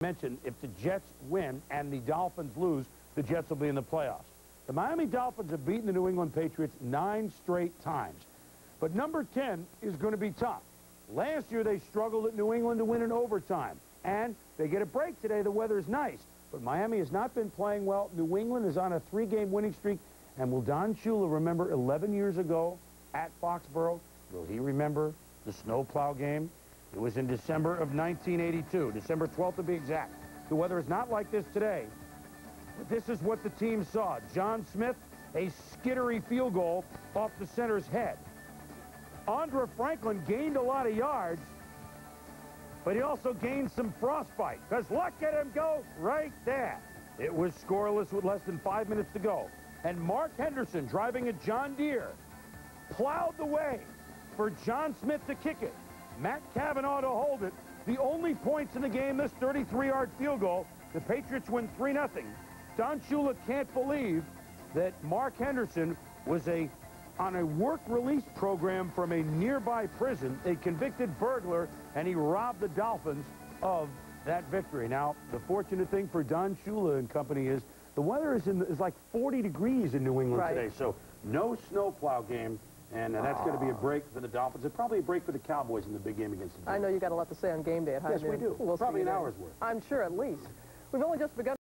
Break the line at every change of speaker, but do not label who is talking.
mentioned, if the Jets win and the Dolphins lose, the Jets will be in the playoffs. The Miami Dolphins have beaten the New England Patriots nine straight times. But number 10 is going to be tough. Last year, they struggled at New England to win in overtime. And they get a break today. The weather is nice. But Miami has not been playing well. New England is on a three-game winning streak. And will Don Shula remember 11 years ago at Foxborough? Will he remember the snowplow game? It was in December of 1982, December 12th to be exact. The weather is not like this today. But this is what the team saw. John Smith, a skittery field goal off the center's head. Andra Franklin gained a lot of yards, but he also gained some frostbite, because look at him go right there. It was scoreless with less than five minutes to go. And Mark Henderson, driving a John Deere, plowed the way for John Smith to kick it. Matt Cavanaugh to hold it. The only points in the game, this 33-yard field goal. The Patriots win 3-0. Don Shula can't believe that Mark Henderson was a on a work release program from a nearby prison, a convicted burglar, and he robbed the Dolphins of that victory. Now, the fortunate thing for Don Shula and company is the weather is, in, is like 40 degrees in New England
right.
today, so no snowplow game. And uh, that's going to be a break for the Dolphins and probably a break for the Cowboys in the big game against the Bills.
I know you got a lot to say on game day at High
Yes, we do.
We'll
probably an hour's worth.
I'm sure at least. We've only just begun.